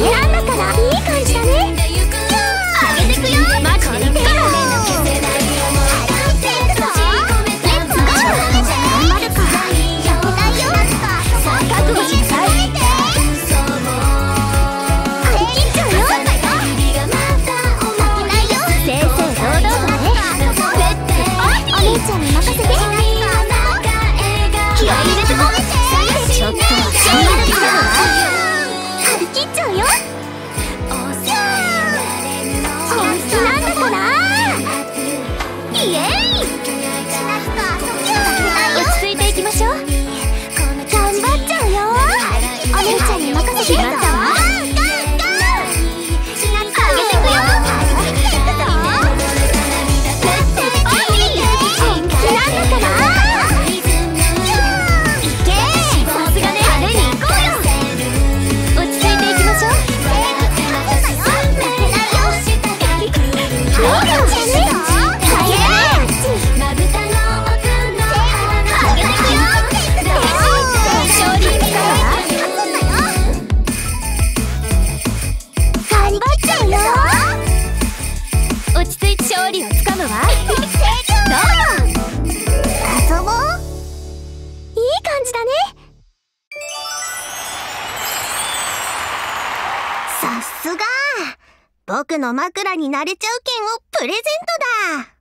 Yeah. りをつかむわどう遊ぼういい感じだねさすが。僕の枕になれちゃう券をプレゼントだ。